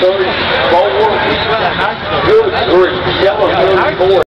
Thirty-four, good three, yellow thirty-four.